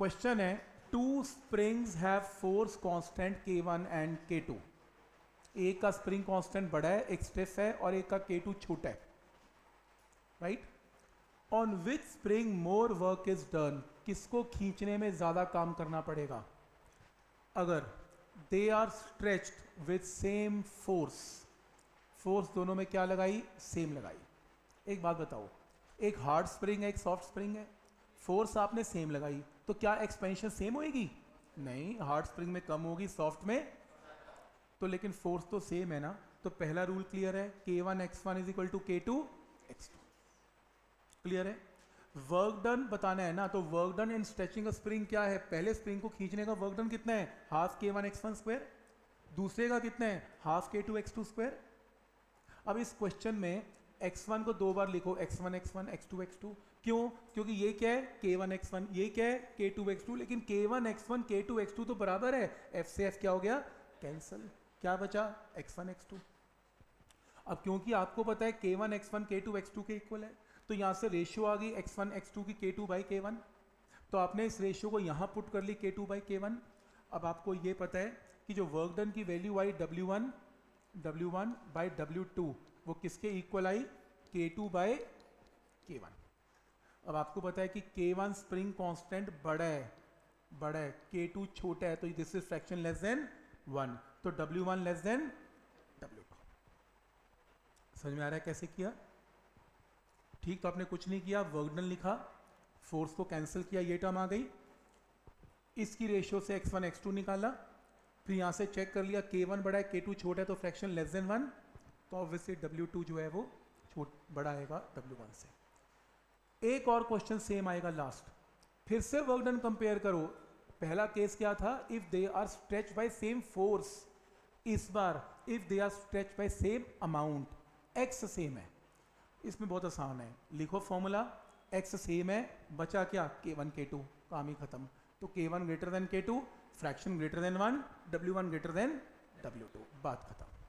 Question है two springs have force constant K1 and k two एक का spring constant बड़ा है, एक स्टिफ है और एक का के टू छोटा है right on which spring more work is done किसको खींचने में ज़्यादा काम करना पड़ेगा? अगर they are stretched with same force force दोनों में क्या लगाई? सेम लगाई। एक बात बताओ, एक हार्ड स्प्रिंग है, एक सॉफ्ट स्प्रिंग है। फोर्स आपने सेम लगाई तो क्या एक्सपेंशन सेम होएगी? नहीं, हार्ड स्प्रिंग में कम होगी, सॉफ्ट में। तो लेकिन फोर्स तो सेम है ना तो पहला रूल क्लियर है k one x one is equal to k two x two clear है? वर्क डन बताना है ना तो work done in stretching spring क्या है? पहले स्प्रिंग को खींचने का वर्क डन कितना है? हाफ़ के वन एक्स वन स्क्वायर दूसरे का कितना है? हाफ़ के टू एक्स टू स्क्वायर अब इस क्वेश्चन में एक्स वन को दो बार लिखो x1 x1 x2 x2 क्यों? क्योंकि ये क्या है? K1 x1 ये क्या है? K2 x2 लेकिन k1 x1 k2 x2 तो बराबर है। F से f क्या हो गया? कैंसल क्या बचा? X1 x2 अब क्योंकि आपको पता है k1 x1 k2 x2 k two x two के इक्वल है तो यहाँ से रेशियो आ गई x1 x2 की के टू बाई के वन तो आपने इस रेशियो को यहाँ पुट कर ली के टू बाई के वन अब आपको ये पता है कि जो वर्क डन की वैल्यू आई W1 W1 by W two वो किसके इक्वल आई? के टू बाई के अब आपको पता है कि K1 स्प्रिंग कॉन्स्टेंट बड़ा है बड़ा है। K2 छोटा है तो this is fraction less than one तो W1 लेस देन W2 समझ में आ रहा है कैसे किया? ठीक तो आपने कुछ नहीं किया वर्कडन लिखा फोर्स को कैंसिल किया, ये टर्म आ गई। इसकी रेशियो से x1 x2 निकाला, फिर यहाँ से चेक कर लिया K1 बड़ा है K2 छोटा है तो फ्रैक्शन लेस देन वन तो ऑब्वियसली W2 जो है वो छोट, बड़ा आएगा W1 से। एक और क्वेश्चन सेम आएगा लास्ट फिर से वर्क डन कंपेयर करो. पहला केस क्या था? If they are stretch by same force इस बार if they are stretch by same amount x same है. इसमें बहुत आसान है. लिखो फॉर्मूला एक्स सेम है, बचा क्या? के वन के टू काम ही खत्म. तो K one greater than K two fraction greater than one W one greater than W two बात खत्म.